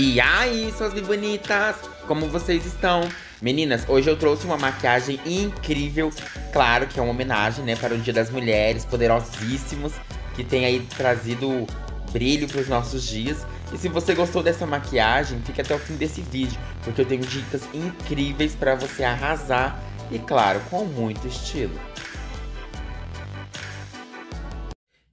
E aí, suas bonitas, como vocês estão? Meninas, hoje eu trouxe uma maquiagem incrível, claro que é uma homenagem, né, para o Dia das Mulheres, poderosíssimos, que tem aí trazido brilho para os nossos dias. E se você gostou dessa maquiagem, fique até o fim desse vídeo, porque eu tenho dicas incríveis para você arrasar e, claro, com muito estilo.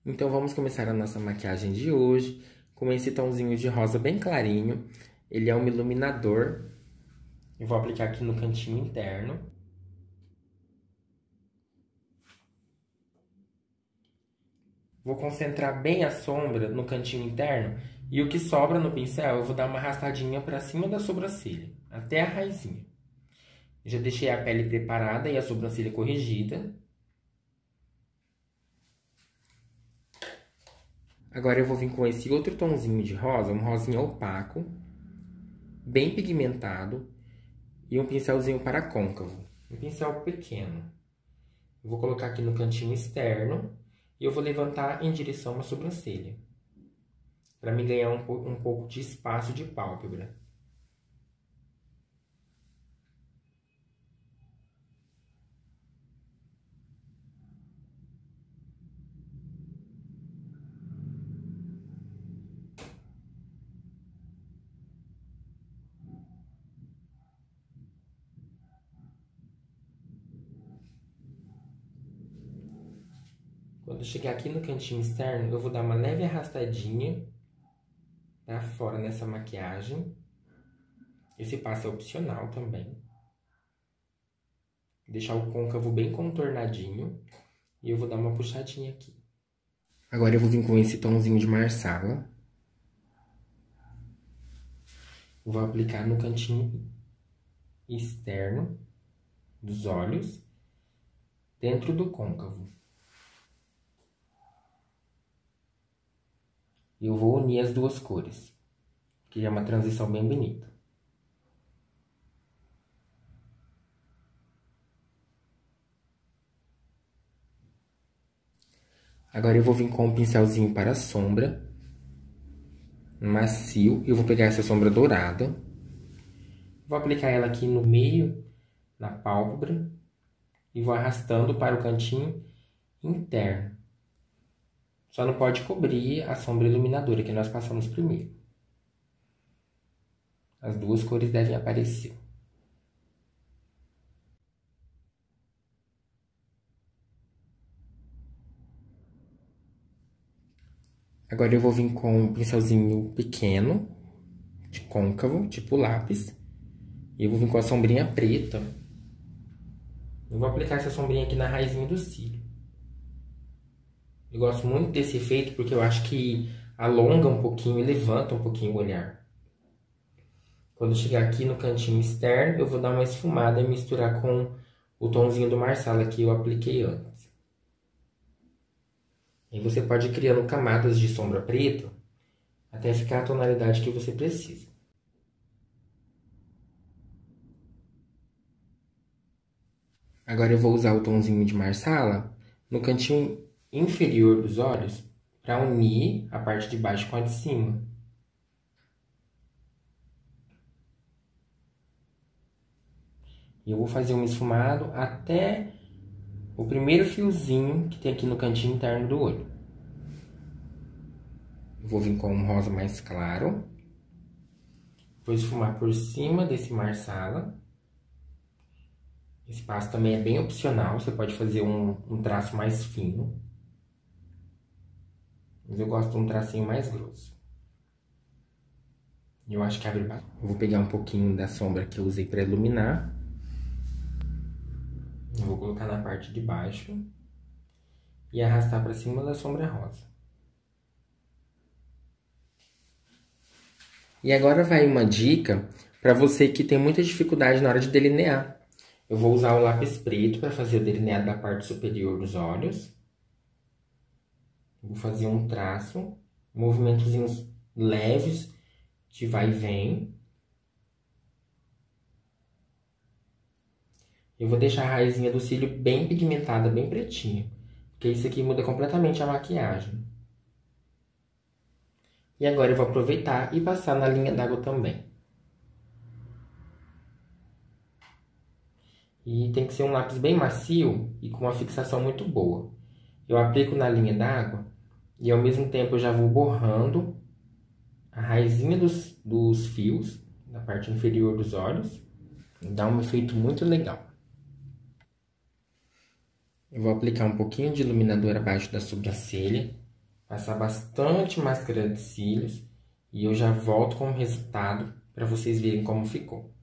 Então vamos começar a nossa maquiagem de hoje com esse tomzinho de rosa bem clarinho. Ele é um iluminador. Eu vou aplicar aqui no cantinho interno. Vou concentrar bem a sombra no cantinho interno e o que sobra no pincel eu vou dar uma arrastadinha para cima da sobrancelha, até a raizinha. Já deixei a pele preparada e a sobrancelha corrigida. Agora eu vou vir com esse outro tomzinho de rosa, um rosinha opaco, bem pigmentado, e um pincelzinho para côncavo, um pincel pequeno. Vou colocar aqui no cantinho externo e eu vou levantar em direção à sobrancelha, para me ganhar um, um pouco de espaço de pálpebra. Quando chegar aqui no cantinho externo, eu vou dar uma leve arrastadinha pra fora nessa maquiagem. Esse passo é opcional também. Deixar o côncavo bem contornadinho. E eu vou dar uma puxadinha aqui. Agora eu vou vir com esse tomzinho de marsala. Vou aplicar no cantinho externo dos olhos, dentro do côncavo. E eu vou unir as duas cores, que é uma transição bem bonita. Agora eu vou vir com um pincelzinho para a sombra, macio, e eu vou pegar essa sombra dourada. Vou aplicar ela aqui no meio, na pálpebra, e vou arrastando para o cantinho interno. Só não pode cobrir a sombra iluminadora que nós passamos primeiro. As duas cores devem aparecer. Agora eu vou vir com um pincelzinho pequeno, de côncavo, tipo lápis. E eu vou vir com a sombrinha preta. Eu vou aplicar essa sombrinha aqui na raizinha do cílio. Eu gosto muito desse efeito porque eu acho que alonga um pouquinho e levanta um pouquinho o olhar. Quando chegar aqui no cantinho externo, eu vou dar uma esfumada e misturar com o tomzinho do Marsala que eu apliquei antes. E você pode ir criando camadas de sombra preta até ficar a tonalidade que você precisa. Agora eu vou usar o tomzinho de Marsala no cantinho inferior dos olhos para unir a parte de baixo com a de cima. E eu vou fazer um esfumado até o primeiro fiozinho que tem aqui no cantinho interno do olho. Eu vou vir com um rosa mais claro. Vou esfumar por cima desse marsala. Esse passo também é bem opcional, você pode fazer um, um traço mais fino. Mas eu gosto de um tracinho mais grosso. Eu acho que abre bastante. Vou pegar um pouquinho da sombra que eu usei para iluminar. Eu vou colocar na parte de baixo. E arrastar para cima da sombra rosa. E agora vai uma dica para você que tem muita dificuldade na hora de delinear. Eu vou usar o lápis preto para fazer o delineado da parte superior dos olhos. Vou fazer um traço, movimentozinhos leves de vai e vem. Eu vou deixar a raizinha do cílio bem pigmentada, bem pretinha. Porque isso aqui muda completamente a maquiagem. E agora eu vou aproveitar e passar na linha d'água também. E tem que ser um lápis bem macio e com uma fixação muito boa. Eu aplico na linha d'água e ao mesmo tempo eu já vou borrando a raizinha dos, dos fios na parte inferior dos olhos. Dá um efeito muito legal. Eu vou aplicar um pouquinho de iluminador abaixo da sobrancelha passar bastante máscara de cílios e eu já volto com o resultado para vocês verem como ficou.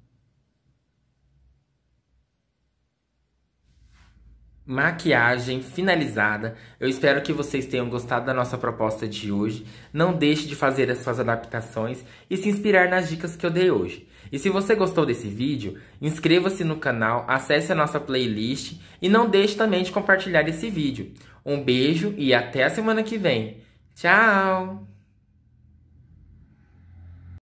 Maquiagem finalizada. Eu espero que vocês tenham gostado da nossa proposta de hoje. Não deixe de fazer as suas adaptações e se inspirar nas dicas que eu dei hoje. E se você gostou desse vídeo, inscreva-se no canal, acesse a nossa playlist e não deixe também de compartilhar esse vídeo. Um beijo e até a semana que vem. Tchau!